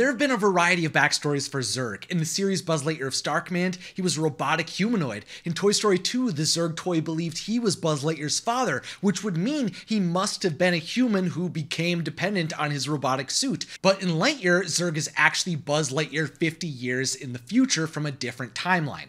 There have been a variety of backstories for Zurg. In the series Buzz Lightyear of Star Command, he was a robotic humanoid. In Toy Story 2, the Zurg toy believed he was Buzz Lightyear's father, which would mean he must have been a human who became dependent on his robotic suit. But in Lightyear, Zurg is actually Buzz Lightyear 50 years in the future from a different timeline.